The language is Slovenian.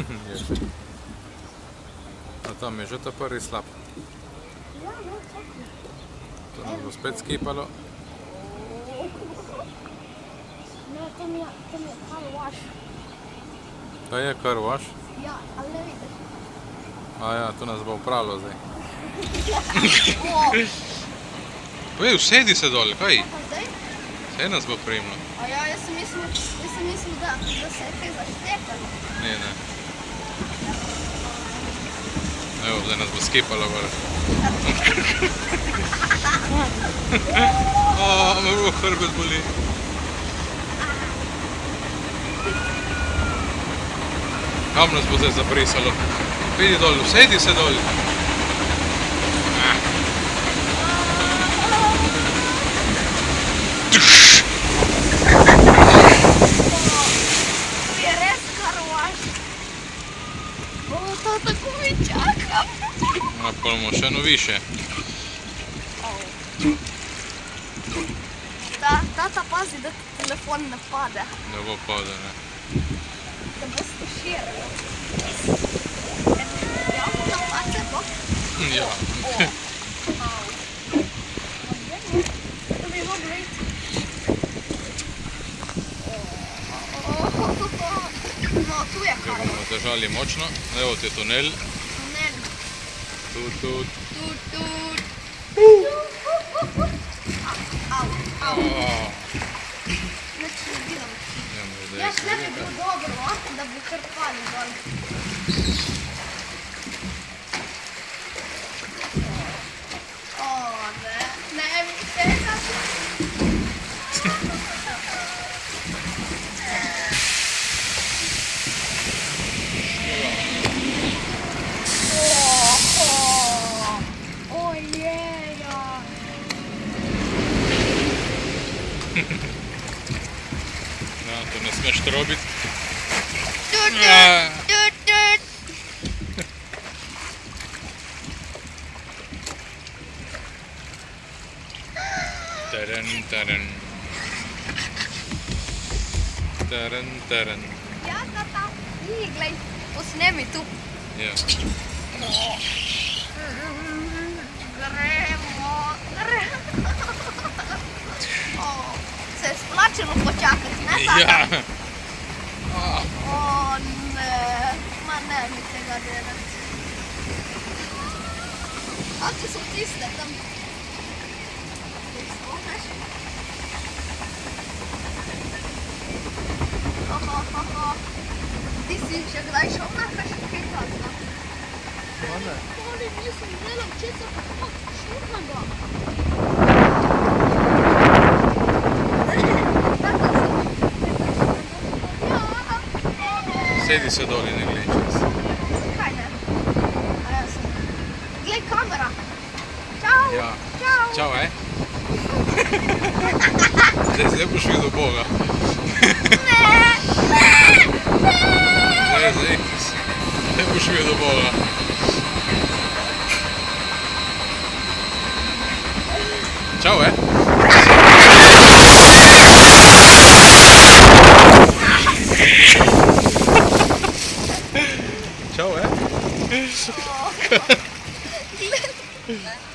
A tam je že ta prvi slab. To nas bo spet skipalo. Ne, tam je, tam je car wash. To je kar vaš. Ja, ali ne vidiš? A ja, to nas bo upravilo zdaj. O, Ej, usedi se dol, kaj? Vse nas bo prijemno. A ja, jaz sem mislil, jaz sem mislil, da, da se je kaj zaštekalo. Ne, ne. Evo, zdaj nas bo skipalo gor. O, me bo hrbet boli. Kam nas bo zdaj zabrisalo? Pidi dol, usedi se dol. tată, cum e ceaca? Acolo. Da, tata, pazi, dă telefon na pade. Ne bo pade, ne. Da bo stuširala. Ja, da pada, bo? Ja. zažali močno. Evo ti je tunel. Tunel. Tut, tut. Tut, tut. Au, au. Znači, bilo. Ja se ne bi bilo dobro, da bi krpali, значить робить. А. Таран, таран. Таран, таран. Я тата. Іглей. Ось неми тут. Ja. Yeah. ja. Oh. oh ne. Man är mycket garderat. Allt är som klistret. De... Det är svårt. Oh, oh, oh, oh. Ти си ще гледаш, он нахаш кайфатна. Ладно. Поле, ние сме гледам, че са пък, шурна го. Sedi se dol in ne glej čas. Kaj ne? A ja sem. Glej kamera. Čau. Ja. Čau. Čau, eh? Zdaj, zdaj boš videl Boga. Zdaj, zdaj, zdaj boš videl Boga. Čau, eh? Show hè? Eh?